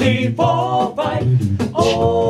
three, four, five. Oh.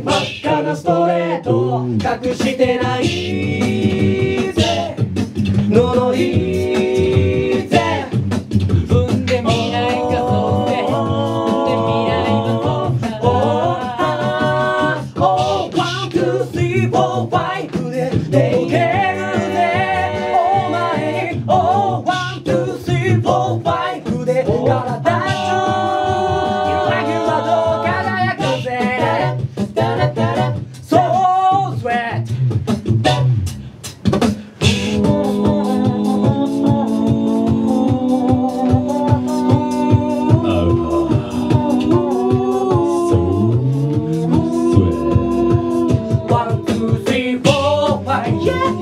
真っ赤なストレート隠してないぜ呪いぜ踏んでみないかそうぜ踏んでみないかそうぜ Oh, oh, oh, one, two, three, four, five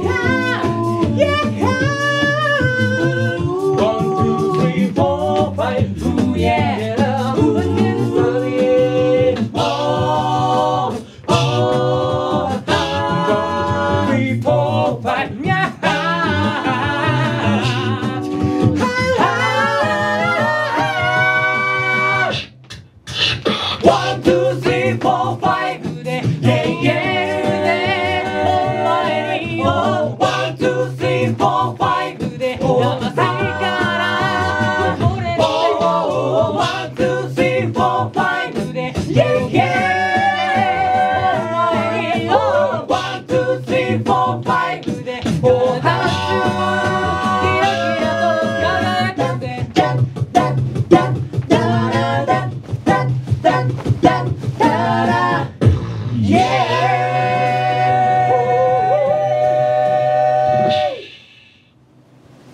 yeah, yeah. 5で騙さん